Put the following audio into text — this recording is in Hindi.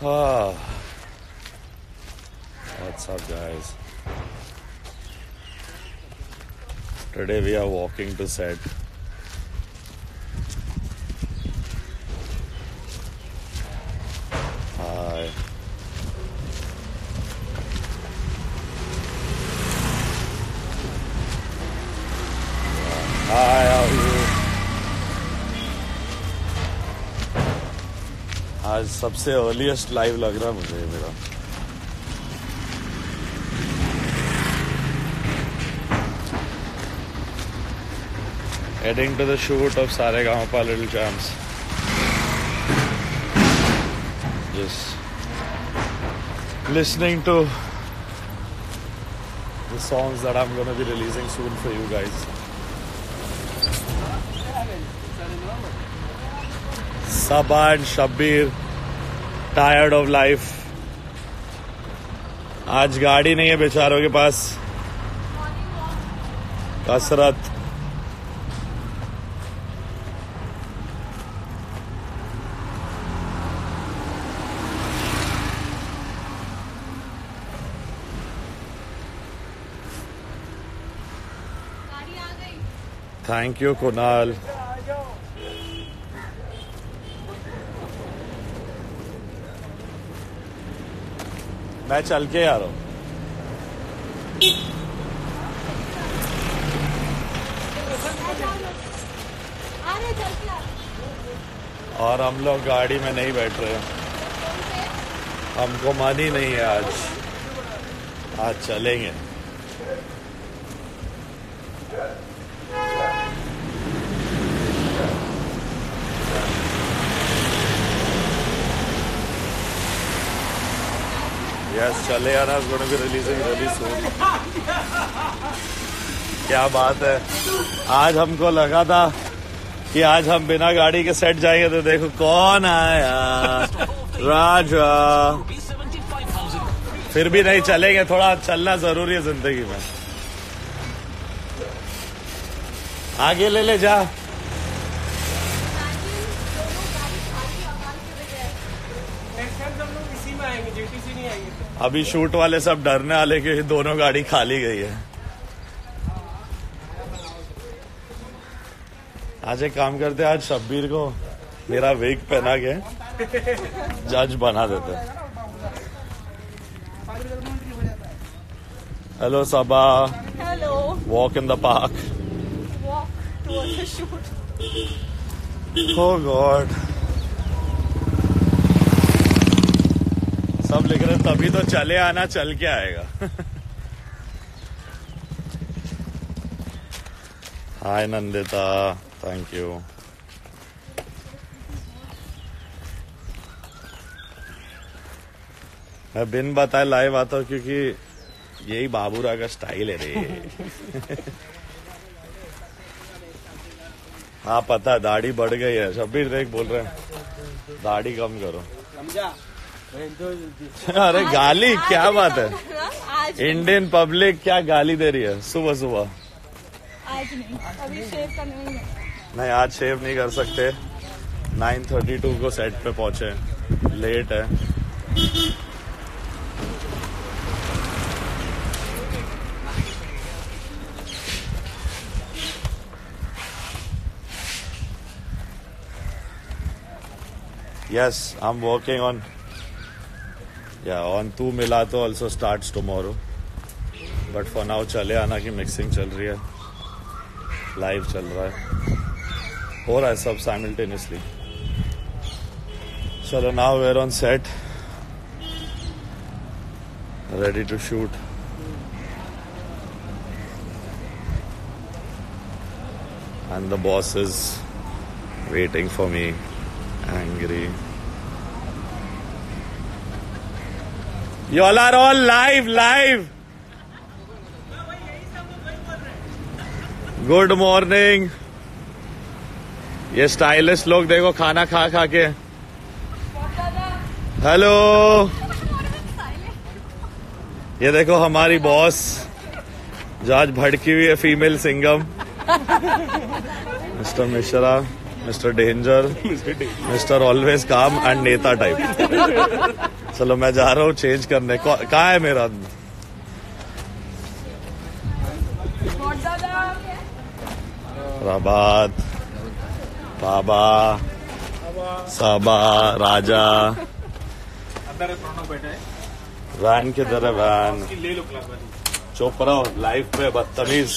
Ah. What's up, guys? Today we are walking to set. आज सबसे अर्लीस्ट लाइव लग रहा है मुझे मेरा। Heading to the shoot of सारे गाँव पा little chance just listening to the songs that I am gonna be releasing soon for you guys Sabah and Shabbir, tired of life. आज गाड़ी नहीं है बेचारों के पास। कसरत। थैंक यू कुणाल मैं चल के आ रहा हूँ। और हम लोग गाड़ी में नहीं बैठ रहे हमको मन ही नहीं है आज। आज चलेंगे। Yes Chale Aana is gonna be releasing really soon क्या बात है। आज हमको लगा था कि आज हम बिना गाड़ी के सेट जाएँगे तो देखो कौन आया राजा। फिर भी नहीं चलेंगे, थोड़ा चलना ज़रूरी है ज़िंदगी में। आगे ले ले, जा नेक्स्ट टाइम सब लोग इसी में आएँगे जीटीसी नहीं आएँगे? अभी शूट वाले सब डरने वाले कि दोनों गाड़ी खाली गई है। आज एक काम करते हैं आज शब्बीर को मेरा वेग पहना के जज बना देते hello Saba hello walk in the park walk towards the shoot Oh God. सब लिख रहे तभी तो चले आना, चल के आएगा। हाय नंदिता थैंक यू मैं बिन बताए लाइव आता हूँ, क्योंकि यही बाबूरा का स्टाइल है रे। हाँ पता दाढ़ी बढ़ गई है। शब्बीर देख बोल रहे हैं, दाढ़ी कम करो। समझा? अरे गाली क्या बात है? इंडियन पब्लिक क्या गाली दे रही है? सुबह सुबह। आज नहीं अभी शेव का नहीं। है नहीं आज शेव नहीं कर सकते। 9:32 को सेट पे पहुँचे। लेट है। Yes, I'm working on. या ऑन टू मिला तो also start tomorrow but for now चले आना कि मिक्सिंग चल रही है लाइव चल रहा है हो रहा है सब साइमल्टेनियसली चलो now where on set ready to shoot and the boss is waiting for me angry you all are all live live. Good morning ये स्टाइलिश लोग देखो खाना खा खा के। हेलो ये देखो हमारी बॉस जो आज भड़की हुई है female Singham mister Mishra mister danger mister always calm and नेता टाइप चलो, मैं जा रहा हूँ चेंज करने। कौ- कहाँ है मेरा? प्रभात, बाबा, सबा, राजा। वैन किधर है वैन ले लो क्लास वाली चुप रहो लाइफ पे बदतमीज।